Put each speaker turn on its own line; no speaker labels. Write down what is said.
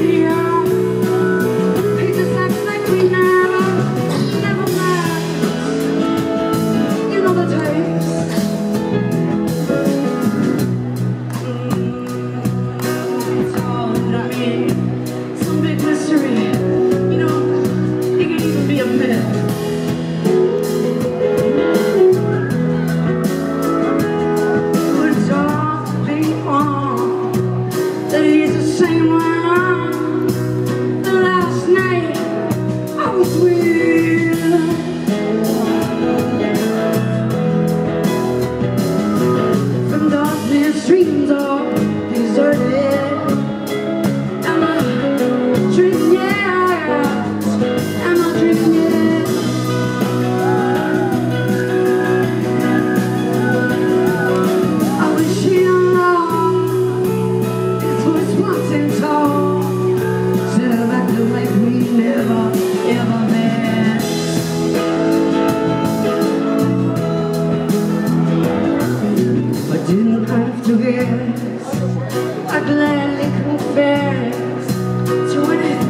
you. I didn't have to guess. I gladly confess to anything